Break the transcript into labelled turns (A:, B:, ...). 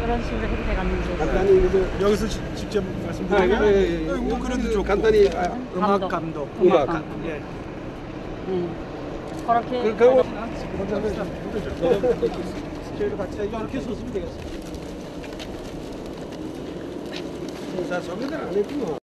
A: 저런 식으로 해도 되겠는지.
B: 간단히 이제
C: 여기서 지- 직접
B: 아,
C: 말씀드리면
B: 예, 예, 예.
C: 뭐 그래도 좋고
B: 간단히 아,
C: 음악 감독
B: 음악.
A: 감독.
C: 예
A: 응. 그렇게.
B: 그렇게 하고
C: 저희도 같이 이렇게 서으면 되겠어
B: O sea, son